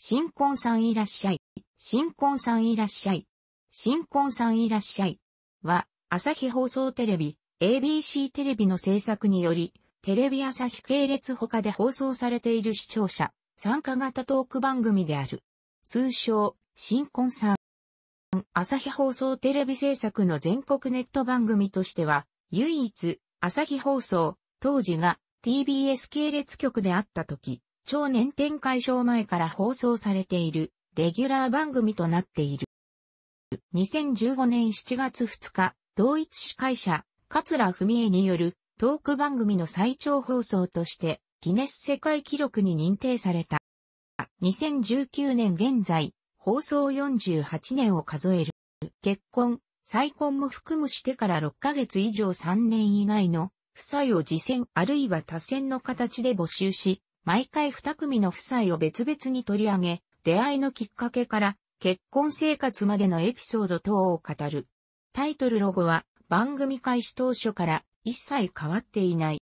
新婚さんいらっしゃい。新婚さんいらっしゃい。新婚さんいらっしゃい。は、朝日放送テレビ、ABC テレビの制作により、テレビ朝日系列他で放送されている視聴者、参加型トーク番組である。通称、新婚さん。朝日放送テレビ制作の全国ネット番組としては、唯一、朝日放送、当時が TBS 系列局であった時、超年展開賞前から放送されているレギュラー番組となっている。2015年7月2日、同一司会者、桂文江によるトーク番組の最長放送としてギネス世界記録に認定された。2019年現在、放送48年を数える。結婚、再婚も含むしてから6ヶ月以上3年以内の夫妻を次戦あるいは多選の形で募集し、毎回2組の夫妻を別々に取り上げ、出会いのきっかけから結婚生活までのエピソード等を語る。タイトルロゴは番組開始当初から一切変わっていない。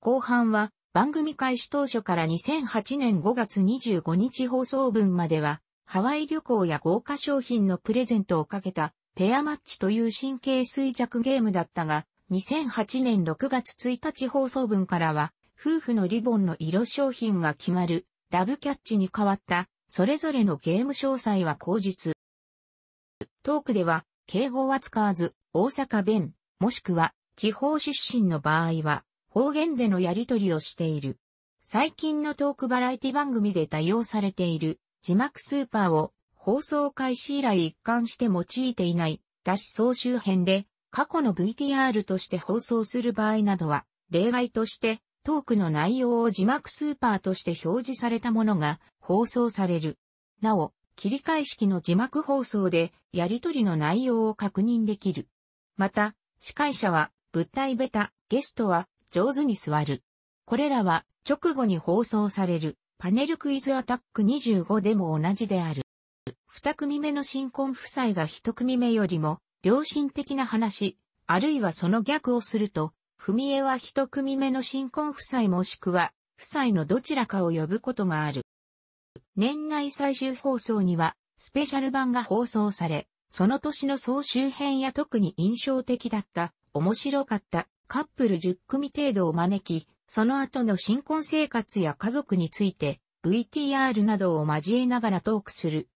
後半は番組開始当初から2008年5月25日放送分まではハワイ旅行や豪華商品のプレゼントをかけたペアマッチという神経衰弱ゲームだったが、2008年6月1日放送分からは夫婦のリボンの色商品が決まる、ラブキャッチに変わった、それぞれのゲーム詳細は口述。トークでは、敬語は使わず、大阪弁、もしくは、地方出身の場合は、方言でのやりとりをしている。最近のトークバラエティ番組で多用されている、字幕スーパーを、放送開始以来一貫して用いていない、だし総集編で、過去の VTR として放送する場合などは、例外としてトークの内容を字幕スーパーとして表示されたものが放送される。なお、切り替え式の字幕放送でやりとりの内容を確認できる。また、司会者は物体ベタ、ゲストは上手に座る。これらは直後に放送されるパネルクイズアタック25でも同じである。二組目の新婚夫妻が一組目よりも良心的な話、あるいはその逆をすると文江は一組目の新婚夫妻もしくは、夫妻のどちらかを呼ぶことがある。年内最終放送には、スペシャル版が放送され、その年の総集編や特に印象的だった、面白かったカップル10組程度を招き、その後の新婚生活や家族について、VTR などを交えながらトークする。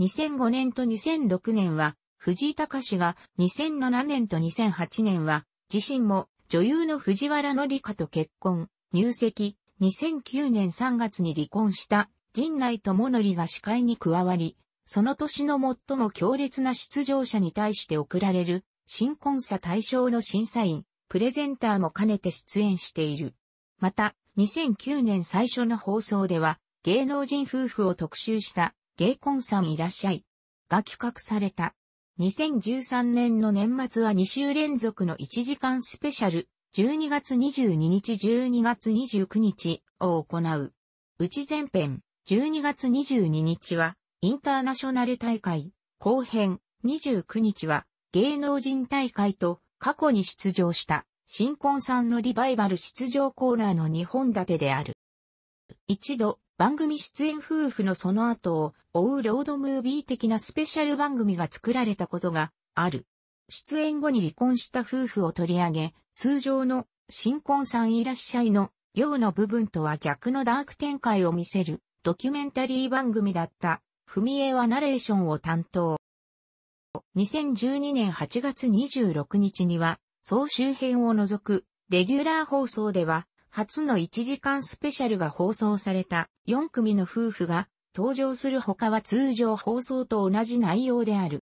2005年と2006年は、藤井隆が2007年と2008年は、自身も女優の藤原紀香と結婚、入籍、2009年3月に離婚した陣内智則が司会に加わり、その年の最も強烈な出場者に対して贈られる新婚差対象の審査員、プレゼンターも兼ねて出演している。また、2009年最初の放送では、芸能人夫婦を特集した芸婚さんいらっしゃいが企画された。2013年の年末は2週連続の1時間スペシャル、12月22日12月29日を行う。うち前編、12月22日は、インターナショナル大会、後編、29日は、芸能人大会と、過去に出場した、新婚さんのリバイバル出場コーナーの2本立てである。一度、番組出演夫婦のその後を追うロードムービー的なスペシャル番組が作られたことがある。出演後に離婚した夫婦を取り上げ、通常の新婚さんいらっしゃいのようの部分とは逆のダーク展開を見せるドキュメンタリー番組だった。文江はナレーションを担当。2012年8月26日には総集編を除くレギュラー放送では初の1時間スペシャルが放送された4組の夫婦が登場する他は通常放送と同じ内容である。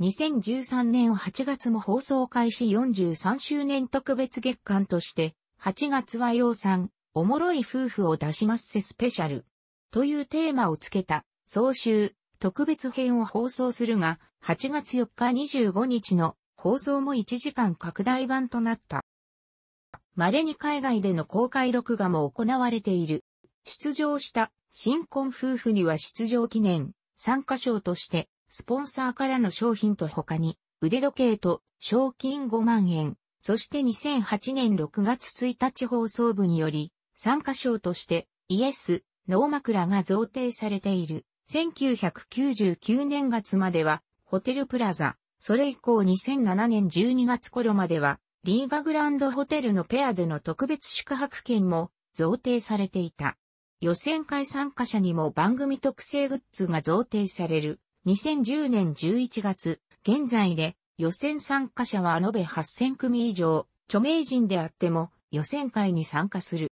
2013年8月も放送開始43周年特別月間として、8月は洋さん、おもろい夫婦を出しますせスペシャル。というテーマをつけた、総集、特別編を放送するが、8月4日25日の放送も1時間拡大版となった。稀に海外での公開録画も行われている。出場した新婚夫婦には出場記念、参加賞として、スポンサーからの商品と他に、腕時計と賞金5万円、そして2008年6月1日放送部により、参加賞として、イエス、ノー枕が贈呈されている。1999年月までは、ホテルプラザ、それ以降2007年12月頃までは、リーガグランドホテルのペアでの特別宿泊券も贈呈されていた。予選会参加者にも番組特製グッズが贈呈される。2010年11月、現在で予選参加者は延べ8000組以上、著名人であっても予選会に参加する。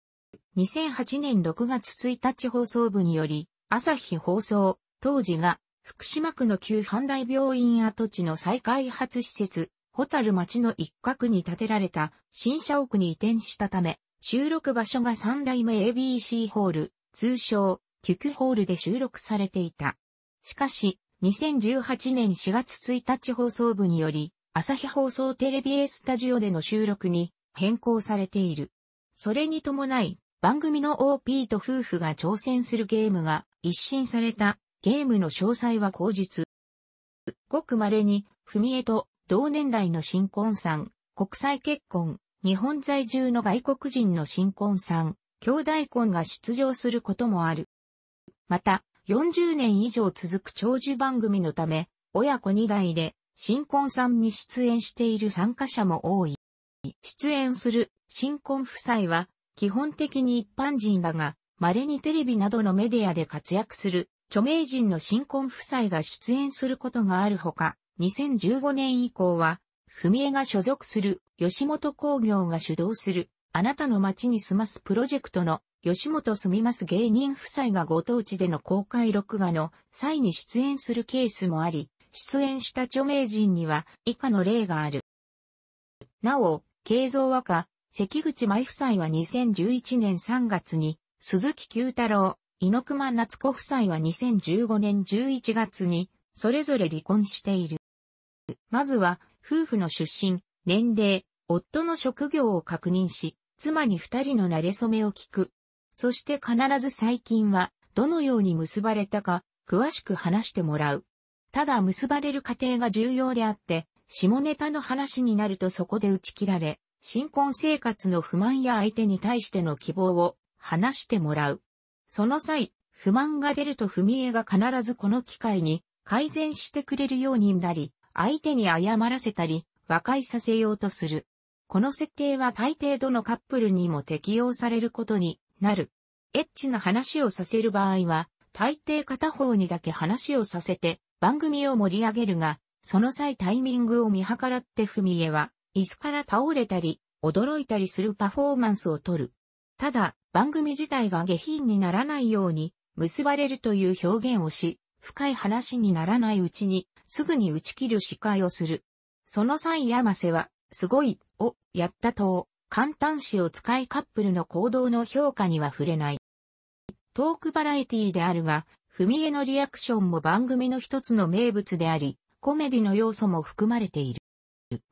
2008年6月1日放送部により、朝日放送、当時が福島区の旧阪大病院跡地の再開発施設、ホタル町の一角に建てられた新社屋に移転したため、収録場所が三代目 ABC ホール、通称、キュクホールで収録されていた。しかし、2018年4月1日放送部により、朝日放送テレビ A スタジオでの収録に変更されている。それに伴い、番組の OP と夫婦が挑戦するゲームが一新されたゲームの詳細は口述。ごく稀に、ふみえと同年代の新婚さん、国際結婚、日本在住の外国人の新婚さん、兄弟婚が出場することもある。また、40年以上続く長寿番組のため、親子2代で新婚さんに出演している参加者も多い。出演する新婚夫妻は、基本的に一般人だが、稀にテレビなどのメディアで活躍する著名人の新婚夫妻が出演することがあるほか、2015年以降は、文江が所属する吉本工業が主導するあなたの街に住ますプロジェクトの吉本住みます芸人夫妻がご当地での公開録画の際に出演するケースもあり、出演した著名人には以下の例がある。なお、慶三和歌、関口舞夫妻は2011年3月に、鈴木九太郎、猪熊夏子夫妻は2015年11月に、それぞれ離婚している。まずは、夫婦の出身、年齢、夫の職業を確認し、妻に二人の馴れ初めを聞く。そして必ず最近は、どのように結ばれたか、詳しく話してもらう。ただ結ばれる過程が重要であって、下ネタの話になるとそこで打ち切られ、新婚生活の不満や相手に対しての希望を話してもらう。その際、不満が出ると文江が必ずこの機会に改善してくれるようになり、相手に謝らせたり、和解させようとする。この設定は大抵どのカップルにも適用されることになる。エッチな話をさせる場合は、大抵片方にだけ話をさせて番組を盛り上げるが、その際タイミングを見計らって文江は、椅子から倒れたり、驚いたりするパフォーマンスを取る。ただ、番組自体が下品にならないように、結ばれるという表現をし、深い話にならないうちに、すぐに打ち切る司会をする。その際山瀬は、すごい、を、やったと、簡単詞を使いカップルの行動の評価には触れない。トークバラエティであるが、踏み絵のリアクションも番組の一つの名物であり、コメディの要素も含まれている。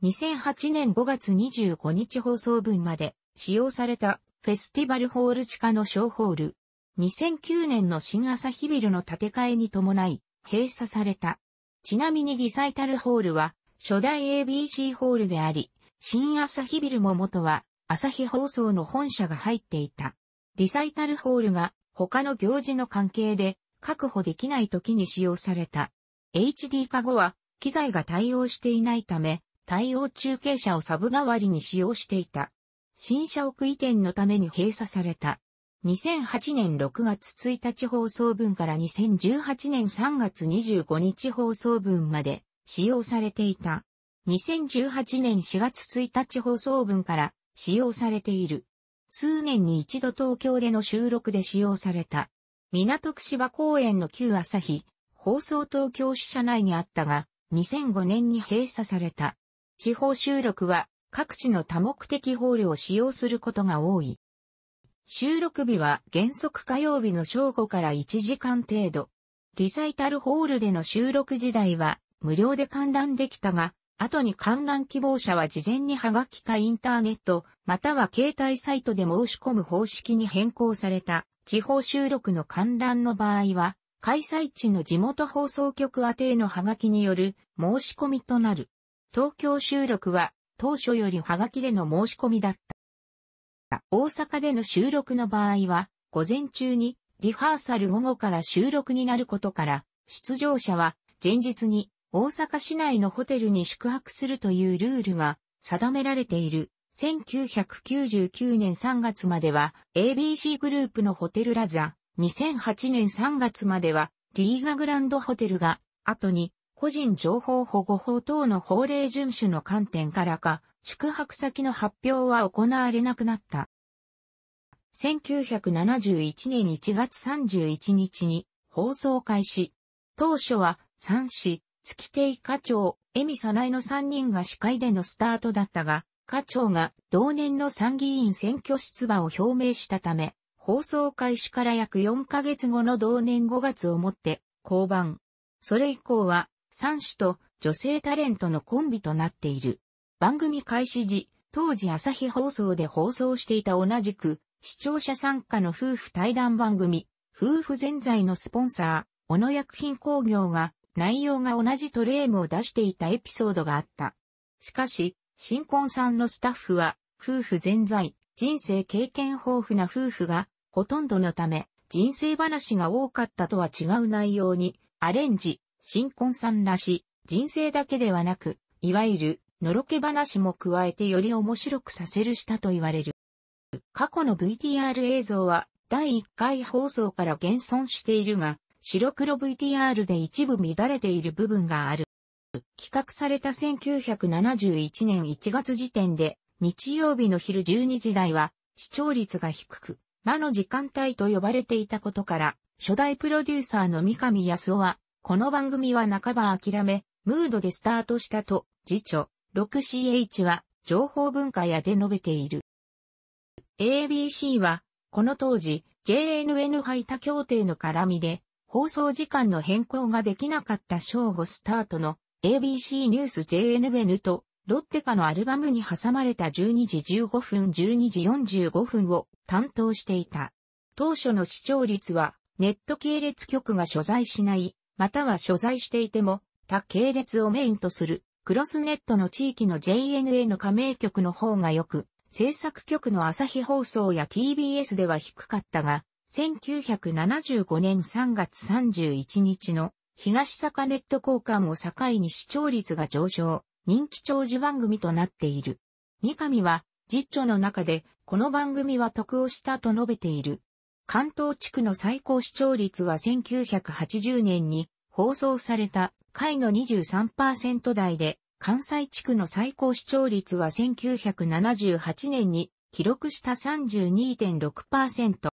2008年5月25日放送分まで使用されたフェスティバルホール地下の小ホール。2009年の新朝日ビルの建て替えに伴い閉鎖された。ちなみにリサイタルホールは初代 ABC ホールであり、新朝日ビルも元は朝日放送の本社が入っていた。リサイタルホールが他の行事の関係で確保できない時に使用された。HD 化後は機材が対応していないため、対応中継車をサブ代わりに使用していた。新車屋移転のために閉鎖された。2008年6月1日放送分から2018年3月25日放送分まで使用されていた。2018年4月1日放送分から使用されている。数年に一度東京での収録で使用された。港区芝公園の旧朝日、放送東京支社内にあったが、2005年に閉鎖された。地方収録は各地の多目的ホールを使用することが多い。収録日は原則火曜日の正午から1時間程度。リサイタルホールでの収録時代は無料で観覧できたが、後に観覧希望者は事前にハガキかインターネット、または携帯サイトで申し込む方式に変更された地方収録の観覧の場合は、開催地の地元放送局宛てのハガキによる申し込みとなる。東京収録は当初よりハガキでの申し込みだった。大阪での収録の場合は、午前中にリハーサル午後から収録になることから、出場者は前日に大阪市内のホテルに宿泊するというルールが定められている。1999年3月までは ABC グループのホテルラザ、2008年3月まではリーガグランドホテルが、後に個人情報保護法等の法令遵守の観点からか、宿泊先の発表は行われなくなった。1971年1月31日に放送開始。当初は三市、月亭課長、恵美早苗の3人が司会でのスタートだったが、課長が同年の参議院選挙出馬を表明したため、放送開始から約4ヶ月後の同年5月をもって降板。それ以降は、三種と女性タレントのコンビとなっている。番組開始時、当時朝日放送で放送していた同じく、視聴者参加の夫婦対談番組、夫婦全財のスポンサー、小野薬品工業が、内容が同じトレームを出していたエピソードがあった。しかし、新婚さんのスタッフは、夫婦全在、人生経験豊富な夫婦が、ほとんどのため、人生話が多かったとは違う内容に、アレンジ、新婚さんらし、人生だけではなく、いわゆる、のろけ話も加えてより面白くさせるしたと言われる。過去の VTR 映像は、第1回放送から現存しているが、白黒 VTR で一部乱れている部分がある。企画された1971年1月時点で、日曜日の昼12時台は、視聴率が低く、魔の時間帯と呼ばれていたことから、初代プロデューサーの三上康夫は、この番組は半ば諦め、ムードでスタートしたと、次長、6CH は、情報文化やで述べている。ABC は、この当時、JNN 排他協定の絡みで、放送時間の変更ができなかった正午スタートの ABC ニュース JNN とロッテカのアルバムに挟まれた12時15分12時45分を担当していた。当初の視聴率はネット系列局が所在しない、または所在していても他系列をメインとするクロスネットの地域の JNA の加盟局の方がよく、制作局の朝日放送や TBS では低かったが、1975年3月31日の東坂ネット交換を境に視聴率が上昇、人気長寿番組となっている。三上は、実著の中で、この番組は得をしたと述べている。関東地区の最高視聴率は1980年に放送された回の23%台で、関西地区の最高視聴率は1978年に記録した32.6%。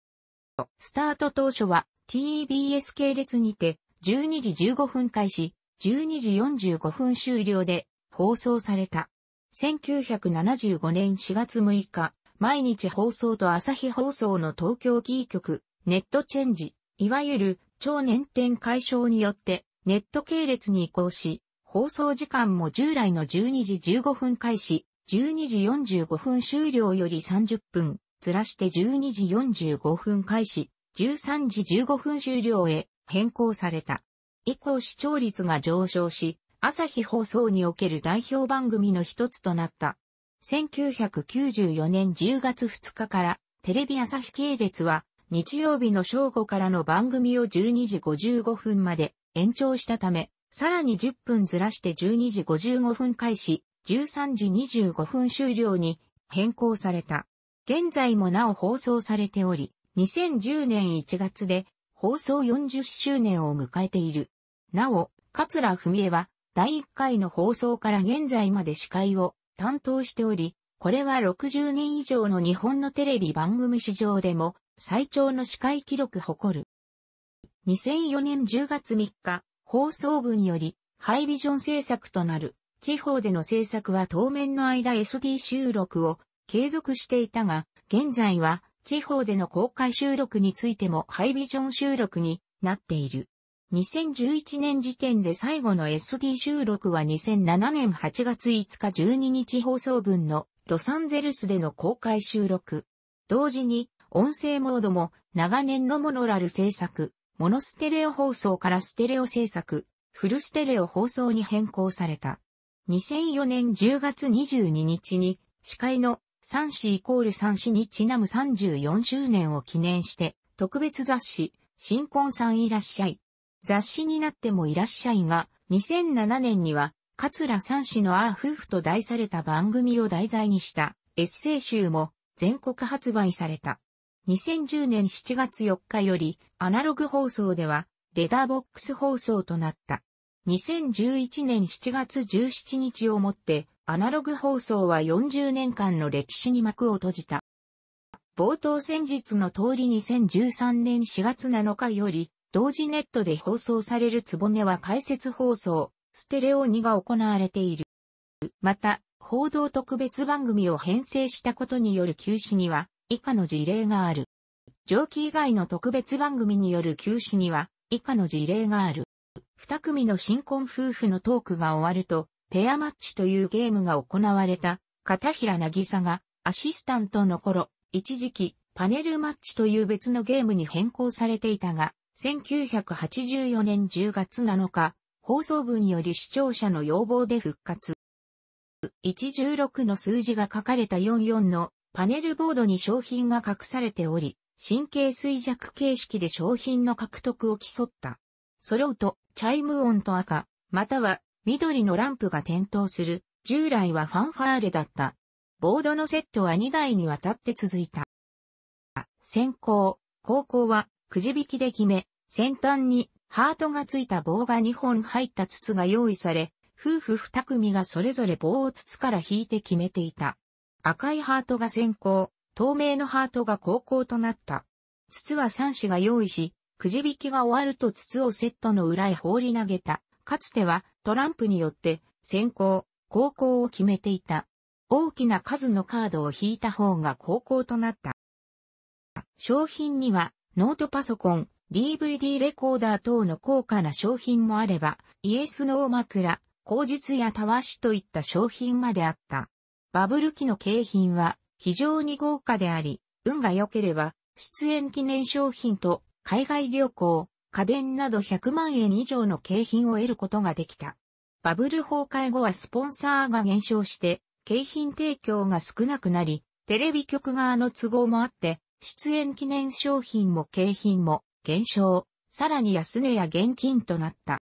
スタート当初は TBS 系列にて12時15分開始、12時45分終了で放送された。1975年4月6日、毎日放送と朝日放送の東京キー局、ネットチェンジ、いわゆる超年点解消によってネット系列に移行し、放送時間も従来の12時15分開始、12時45分終了より30分、ずらして12時45分開始、13時15分終了へ変更された。以降視聴率が上昇し、朝日放送における代表番組の一つとなった。1994年10月2日からテレビ朝日系列は日曜日の正午からの番組を12時55分まで延長したため、さらに10分ずらして12時55分開始、13時25分終了に変更された。現在もなお放送されており、2010年1月で放送40周年を迎えている。なお、桂文江は第1回の放送から現在まで司会を担当しており、これは60年以上の日本のテレビ番組史上でも最長の司会記録誇る。2004年10月3日、放送部により、ハイビジョン制作となる、地方での制作は当面の間 SD 収録を継続していたが、現在は地方での公開収録についてもハイビジョン収録になっている。2011年時点で最後の SD 収録は2007年8月5日12日放送分のロサンゼルスでの公開収録。同時に音声モードも長年のモノラル制作、モノステレオ放送からステレオ制作、フルステレオ放送に変更された。2004年10月22日に司会の3子イコール3子にちなむ34周年を記念して、特別雑誌、新婚さんいらっしゃい。雑誌になってもいらっしゃいが、2007年には、桂三氏のああ夫婦と題された番組を題材にしたエッセイ集も全国発売された。2010年7月4日よりアナログ放送ではレダーボックス放送となった。2011年7月17日をもってアナログ放送は40年間の歴史に幕を閉じた。冒頭先日の通り2013年4月7日より同時ネットで放送されるつぼねは解説放送、ステレオ2が行われている。また、報道特別番組を編成したことによる休止には、以下の事例がある。上記以外の特別番組による休止には、以下の事例がある。二組の新婚夫婦のトークが終わると、ペアマッチというゲームが行われた、片平なぎさが、アシスタントの頃、一時期、パネルマッチという別のゲームに変更されていたが、1984年10月7日、放送部により視聴者の要望で復活。116の数字が書かれた44のパネルボードに商品が隠されており、神経衰弱形式で商品の獲得を競った。揃うと、チャイム音と赤、または緑のランプが点灯する、従来はファンファーレだった。ボードのセットは2台にわたって続いた。先行、後攻はくじ引きで決め、先端にハートがついた棒が2本入った筒が用意され、夫婦2組がそれぞれ棒を筒から引いて決めていた。赤いハートが先行、透明のハートが後攻となった。筒は3子が用意し、くじ引きが終わると筒をセットの裏へ放り投げた。かつてはトランプによって先行、後攻を決めていた。大きな数のカードを引いた方が後攻となった。商品にはノートパソコン、DVD レコーダー等の高価な商品もあれば、イエスノー枕、口実やたわしといった商品まであった。バブル期の景品は非常に豪華であり、運が良ければ、出演記念商品と海外旅行、家電など100万円以上の景品を得ることができた。バブル崩壊後はスポンサーが減少して、景品提供が少なくなり、テレビ局側の都合もあって、出演記念商品も景品も減少、さらに安値や現金となった。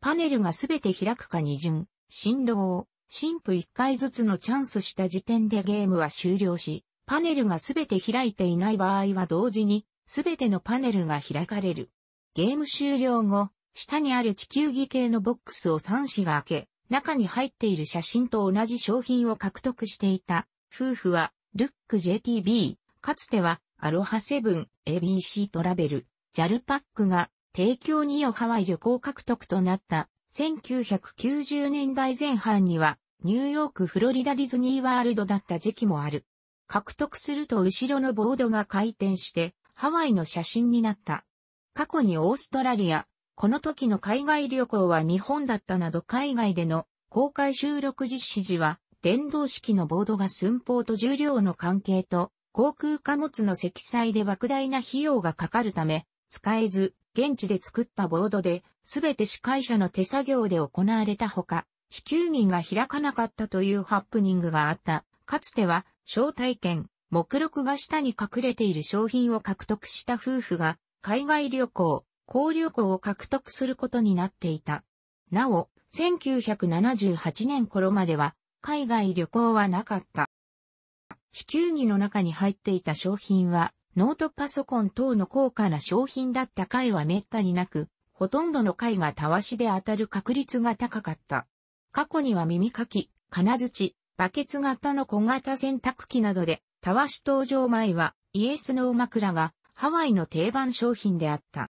パネルがすべて開くか二巡、振動、新婦一回ずつのチャンスした時点でゲームは終了し、パネルがすべて開いていない場合は同時に、すべてのパネルが開かれる。ゲーム終了後、下にある地球儀系のボックスを3紙が開け、中に入っている写真と同じ商品を獲得していた。夫婦は、ルック JTB、かつては、アロハセブン、ABC トラベル、JAL パックが提供によハワイ旅行獲得となった1990年代前半にはニューヨークフロリダディズニーワールドだった時期もある。獲得すると後ろのボードが回転してハワイの写真になった。過去にオーストラリア、この時の海外旅行は日本だったなど海外での公開収録実施時は電動式のボードが寸法と重量の関係と航空貨物の積載で莫大な費用がかかるため、使えず、現地で作ったボードで、すべて司会者の手作業で行われたほか、地球儀が開かなかったというハプニングがあった。かつては、招待券、目録が下に隠れている商品を獲得した夫婦が、海外旅行、交流行を獲得することになっていた。なお、1978年頃までは、海外旅行はなかった。地球儀の中に入っていた商品は、ノートパソコン等の高価な商品だった回は滅多になく、ほとんどの回がたわしで当たる確率が高かった。過去には耳かき、金槌、バケツ型の小型洗濯機などで、たわし登場前はイエスの枕がハワイの定番商品であった。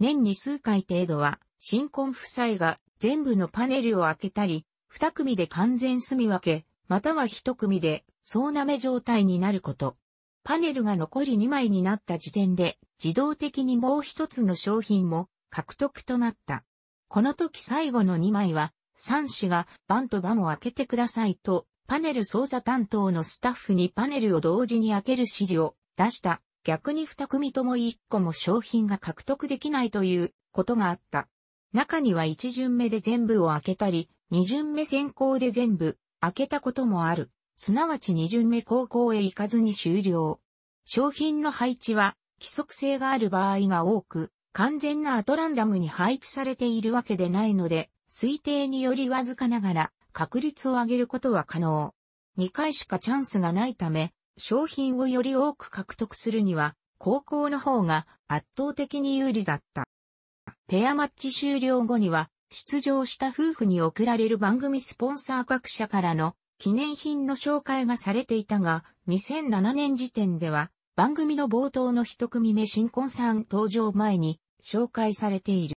年に数回程度は、新婚夫妻が全部のパネルを開けたり、二組で完全住み分け、または一組で総なめ状態になること。パネルが残り2枚になった時点で自動的にもう一つの商品も獲得となった。この時最後の2枚は、3氏がバンとバも開けてくださいと、パネル操作担当のスタッフにパネルを同時に開ける指示を出した。逆に2組とも1個も商品が獲得できないということがあった。中には1巡目で全部を開けたり、2巡目先行で全部開けたこともある。すなわち二巡目高校へ行かずに終了。商品の配置は規則性がある場合が多く、完全なアトランダムに配置されているわけでないので、推定によりわずかながら確率を上げることは可能。2回しかチャンスがないため、商品をより多く獲得するには、高校の方が圧倒的に有利だった。ペアマッチ終了後には、出場した夫婦に贈られる番組スポンサー各社からの記念品の紹介がされていたが、2007年時点では、番組の冒頭の一組目新婚さん登場前に紹介されている。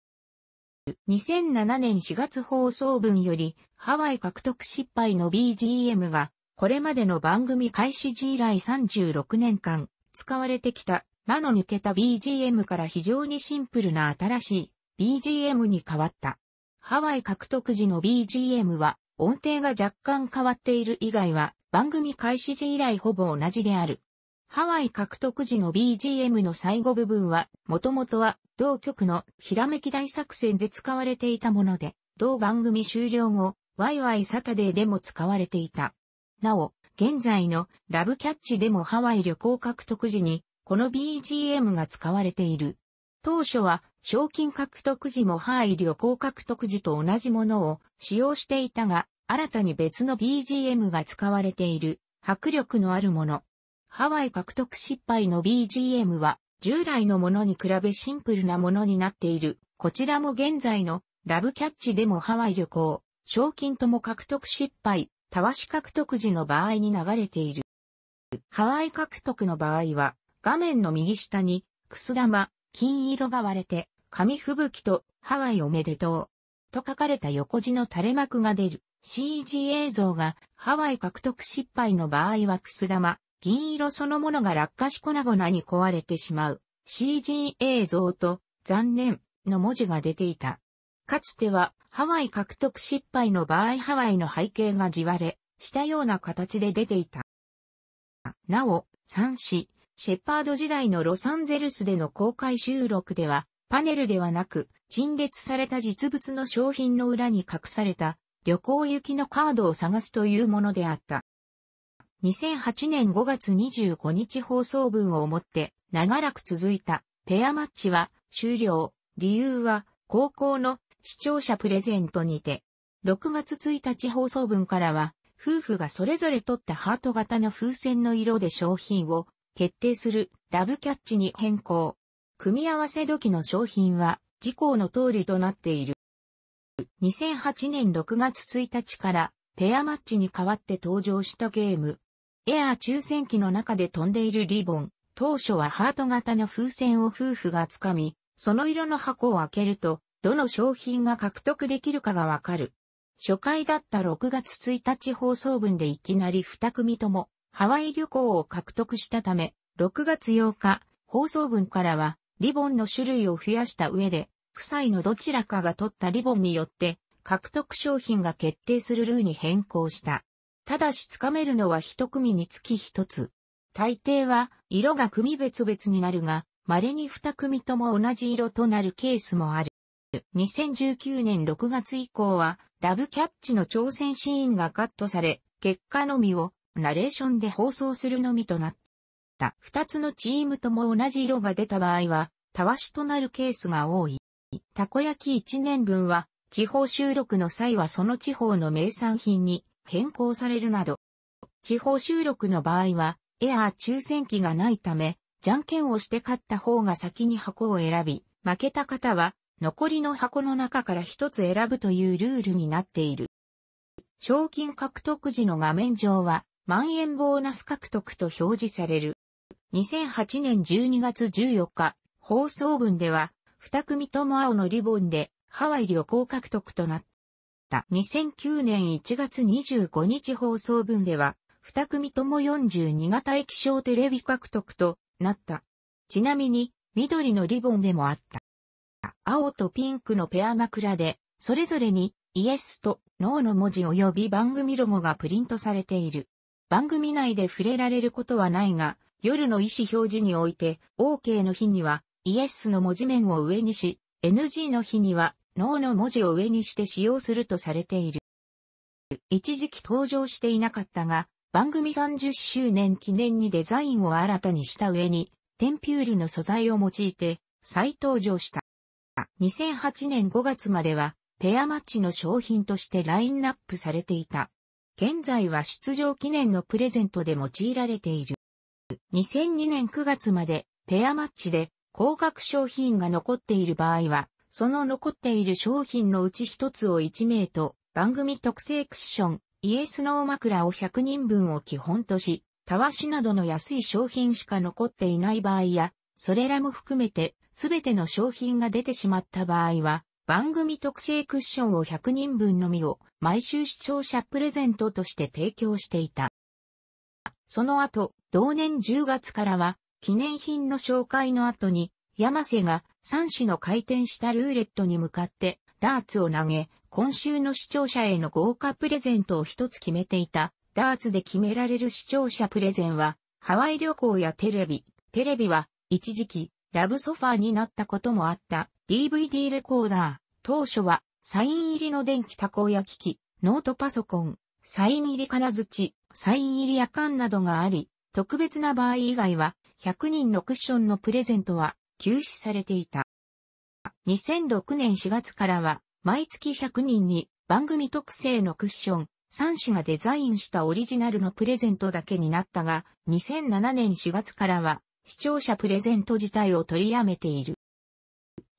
2007年4月放送分よりハワイ獲得失敗の BGM がこれまでの番組開始時以来36年間使われてきた魔の抜けた BGM から非常にシンプルな新しい BGM に変わった。ハワイ獲得時の BGM は音程が若干変わっている以外は番組開始時以来ほぼ同じである。ハワイ獲得時の BGM の最後部分は、もともとは同曲のひらめき大作戦で使われていたもので、同番組終了後、ワイワイサタデーでも使われていた。なお、現在のラブキャッチでもハワイ旅行獲得時に、この BGM が使われている。当初は、賞金獲得時もハワイ旅行獲得時と同じものを使用していたが、新たに別の BGM が使われている、迫力のあるもの。ハワイ獲得失敗の BGM は従来のものに比べシンプルなものになっている。こちらも現在のラブキャッチでもハワイ旅行、賞金とも獲得失敗、たわし獲得時の場合に流れている。ハワイ獲得の場合は画面の右下にくす玉、金色が割れて紙吹雪とハワイおめでとうと書かれた横字の垂れ幕が出る CG 映像がハワイ獲得失敗の場合はくす玉、銀色そのものが落下し粉々に壊れてしまう CG 映像と残念の文字が出ていた。かつてはハワイ獲得失敗の場合ハワイの背景が地割れしたような形で出ていた。なお、三子、シェパード時代のロサンゼルスでの公開収録では、パネルではなく、陳列された実物の商品の裏に隠された旅行行きのカードを探すというものであった。2008年5月25日放送分をもって長らく続いたペアマッチは終了。理由は高校の視聴者プレゼントにて6月1日放送分からは夫婦がそれぞれ取ったハート型の風船の色で商品を決定するラブキャッチに変更。組み合わせ時の商品は事項の通りとなっている。2008年6月1日からペアマッチに代わって登場したゲームエアー抽選機の中で飛んでいるリボン。当初はハート型の風船を夫婦が掴み、その色の箱を開けると、どの商品が獲得できるかがわかる。初回だった6月1日放送分でいきなり2組ともハワイ旅行を獲得したため、6月8日放送分からはリボンの種類を増やした上で、夫妻のどちらかが取ったリボンによって獲得商品が決定するルーに変更した。ただしつかめるのは一組につき一つ。大抵は色が組別々になるが、稀に二組とも同じ色となるケースもある。2019年6月以降は、ラブキャッチの挑戦シーンがカットされ、結果のみをナレーションで放送するのみとなった。二つのチームとも同じ色が出た場合は、たわしとなるケースが多い。たこ焼き1年分は、地方収録の際はその地方の名産品に変更されるなど、地方収録の場合は、エアー抽選機がないため、じゃんけんをして勝った方が先に箱を選び、負けた方は、残りの箱の中から一つ選ぶというルールになっている。賞金獲得時の画面上は、万円ボーナス獲得と表示される。2008年12月14日、放送分では、二組とも青のリボンで、ハワイ旅行獲得となった。2009年1月25日放送分では、二組とも42型液晶テレビ獲得となった。ちなみに、緑のリボンでもあった。青とピンクのペア枕で、それぞれにイエスとノーの文字及び番組ロゴがプリントされている。番組内で触れられることはないが、夜の意思表示において、OK の日にはイエスの文字面を上にし、NG の日には脳の文字を上にして使用するとされている。一時期登場していなかったが、番組30周年記念にデザインを新たにした上に、テンピュールの素材を用いて再登場した。2008年5月までは、ペアマッチの商品としてラインナップされていた。現在は出場記念のプレゼントで用いられている。2002年9月まで、ペアマッチで高額商品が残っている場合は、その残っている商品のうち一つを1名と、番組特製クッション、イエスノー枕を100人分を基本とし、たわしなどの安い商品しか残っていない場合や、それらも含めて、すべての商品が出てしまった場合は、番組特製クッションを100人分のみを毎週視聴者プレゼントとして提供していた。その後、同年10月からは、記念品の紹介の後に、山瀬が3種の回転したルーレットに向かってダーツを投げ、今週の視聴者への豪華プレゼントを一つ決めていた。ダーツで決められる視聴者プレゼンは、ハワイ旅行やテレビ、テレビは一時期ラブソファーになったこともあった DVD レコーダー。当初はサイン入りの電気たこ焼き機、ノートパソコン、サイン入り金槌、サイン入り夜間などがあり、特別な場合以外は100人のクッションのプレゼントは休止されていた。2006年4月からは毎月100人に番組特製のクッション3種がデザインしたオリジナルのプレゼントだけになったが、2007年4月からは視聴者プレゼント自体を取りやめている。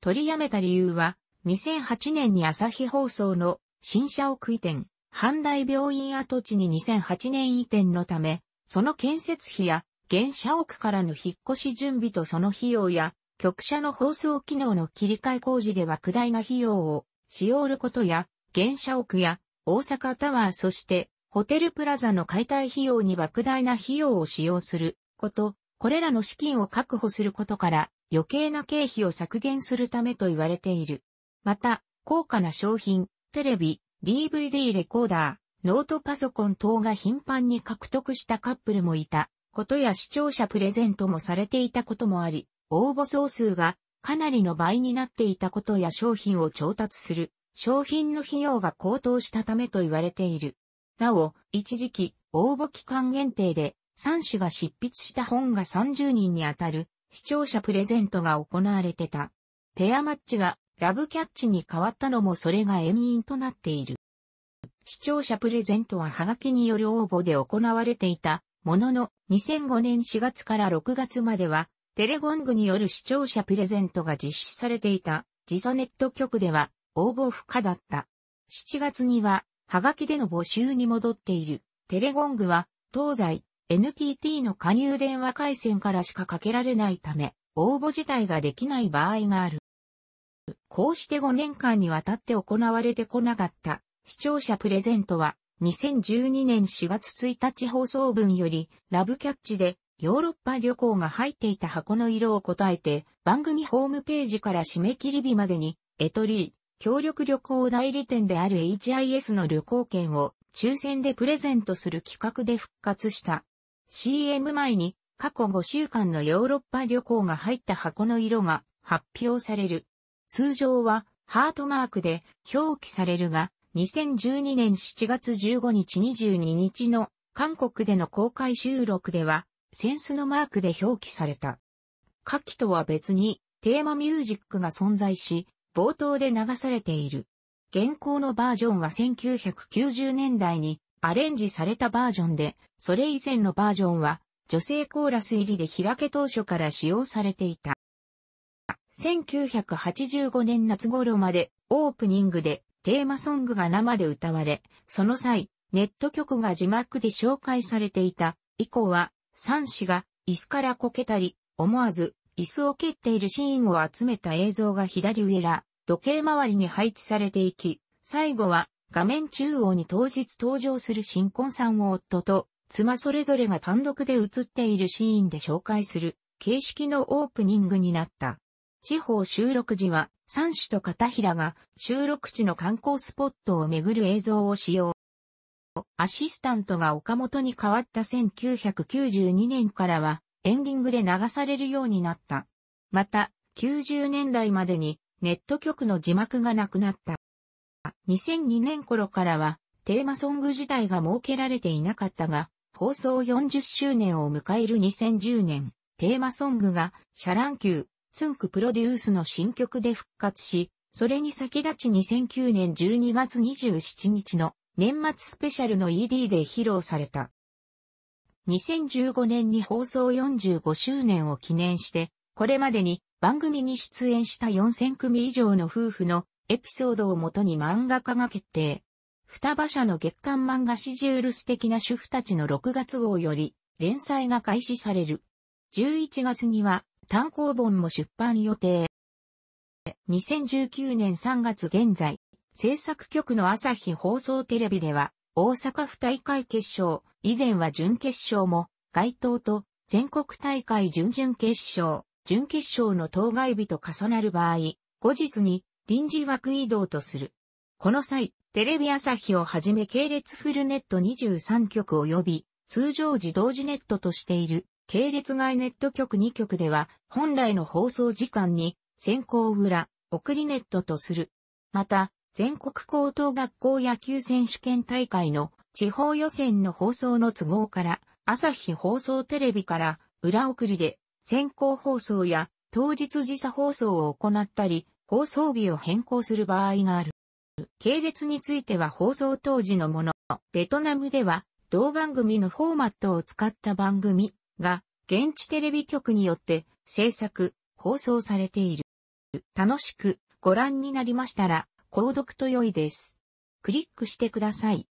取りやめた理由は、2008年に朝日放送の新社屋移転、阪大病院跡地に2008年移転のため、その建設費や現社屋からの引っ越し準備とその費用や局舎の放送機能の切り替え工事で莫大な費用を使用ることや、原社屋や大阪タワーそしてホテルプラザの解体費用に莫大な費用を使用すること、これらの資金を確保することから余計な経費を削減するためと言われている。また、高価な商品、テレビ、DVD レコーダー、ノートパソコン等が頻繁に獲得したカップルもいたことや視聴者プレゼントもされていたこともあり、応募総数がかなりの倍になっていたことや商品を調達する商品の費用が高騰したためと言われている。なお、一時期応募期間限定で3種が執筆した本が30人に当たる視聴者プレゼントが行われてた。ペアマッチがラブキャッチに変わったのもそれが遠因となっている。視聴者プレゼントはハガキによる応募で行われていたものの2005年4月から6月まではテレゴングによる視聴者プレゼントが実施されていた時差ネット局では応募不可だった。7月には、ハガキでの募集に戻っている。テレゴングは、東西、NTT の加入電話回線からしかかけられないため、応募自体ができない場合がある。こうして5年間にわたって行われてこなかった視聴者プレゼントは2012年4月1日放送分よりラブキャッチでヨーロッパ旅行が入っていた箱の色を答えて、番組ホームページから締め切り日までに、エトリー、協力旅行代理店である HIS の旅行券を抽選でプレゼントする企画で復活した。CM 前に過去5週間のヨーロッパ旅行が入った箱の色が発表される。通常はハートマークで表記されるが、2012年7月15日22日の韓国での公開収録ではセンスのマークで表記された。下記とは別にテーマミュージックが存在し、冒頭で流されている。現行のバージョンは1990年代にアレンジされたバージョンで、それ以前のバージョンは女性コーラス入りで開け当初から使用されていた。1985年夏頃までオープニングでテーマソングが生で歌われ、その際、ネット曲が字幕で紹介されていた。以降は三子が椅子からこけたり、思わず椅子を蹴っているシーンを集めた映像が左上ら、時計回りに配置されていき、最後は画面中央に当日登場する新婚さんを夫と妻それぞれが単独で映っているシーンで紹介する形式のオープニングになった。地方収録時は三枝と片平が収録地の観光スポットを巡る映像を使用。アシスタントが岡本に変わった1992年からはエンディングで流されるようになった。また、90年代までにネット局の字幕がなくなった。2002年頃からはテーマソング自体が設けられていなかったが、放送40周年を迎える2010年、テーマソングが、シャ乱Q、ツンクプロデュースの新曲で復活し、それに先立ち2009年12月27日の年末スペシャルの ED で披露された。2015年に放送45周年を記念して、これまでに番組に出演した4000組以上の夫婦のエピソードをもとに漫画化が決定。双葉社の月刊漫画シジュール素敵な主婦たちの6月号より連載が開始される。11月には単行本も出版予定。2019年3月現在、制作局の朝日放送テレビでは、大阪府大会決勝、以前は準決勝も、該当と全国大会準々決勝、準決勝の当該日と重なる場合、後日に臨時枠移動とする。この際、テレビ朝日をはじめ系列フルネット23局及び、通常時同時ネットとしている系列外ネット局2局では、本来の放送時間に先行裏、送りネットとする。また、全国高等学校野球選手権大会の地方予選の放送の都合から、朝日放送テレビから裏送りで先行放送や当日時差放送を行ったり、放送日を変更する場合がある。系列については放送当時のもの。ベトナムでは同番組のフォーマットを使った番組が現地テレビ局によって制作、放送されている。楽しくご覧になりましたら購読と良いです。クリックしてください。